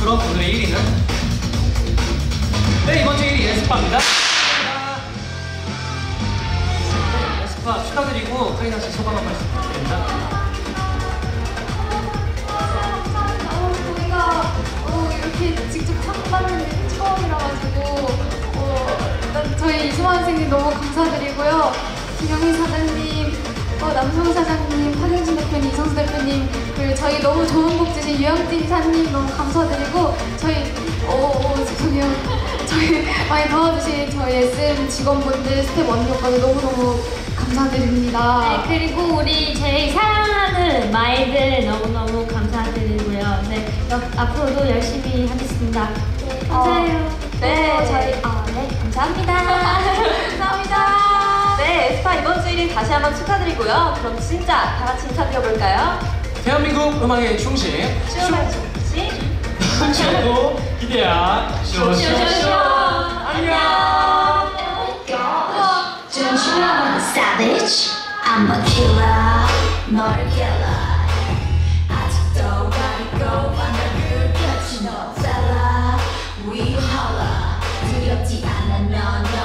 그럼 오늘의 1위는 네 이번 주 1위 에스파입니다. 네, 에스파 축하드리고 카이나 씨 소감 한 말씀 부탁드립니다. 어, 이렇게 직접 상 받는 게 처음이라가지고 어, 저희 이수만 선생님 너무 감사드리고요. 김영희 사장님, 어, 남성 사장님, 판현진 대표님, 이성수 대표님 그리고 저희 너무 좋은 곡 주신 유영진 이사님 너무 감사드리고 저희 어, 어 죄송해요. 저희 많이 도와주신 저희 SM 직원분들, 스텝 언니까지 너무너무 감사드립니다. 네, 그리고 우리 제일 사랑하는 MY들 너무너무 감사드리고요. 네, 여- 앞으로도 열심히 하겠습니다. 네, 감사해요. 네. 어, 저희, 아, 다시 한번 축하드리고요. 그럼 진짜 다 같이 인사드려볼까요? 대한민국 음악의 충신 충신 최고 기대야 쇼쇼쇼 안녕 Don't savage? I'm a killer, 널 killer No, no.